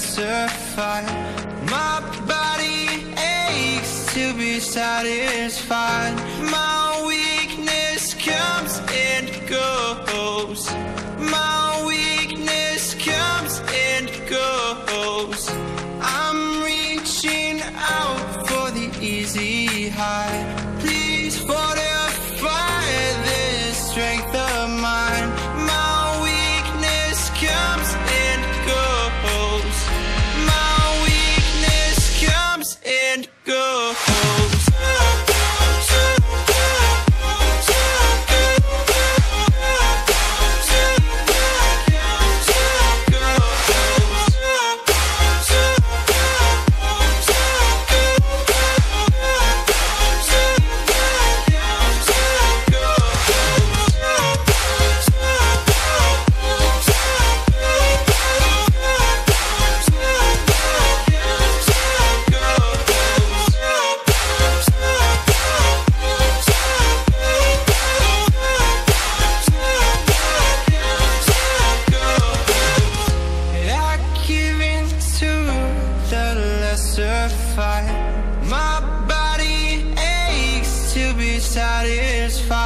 fight. My body aches to be satisfied. My weakness comes and goes. My weakness comes and goes. I'm reaching out for the easy high. Please fortify this strength lesser fight. My body aches to be satisfied.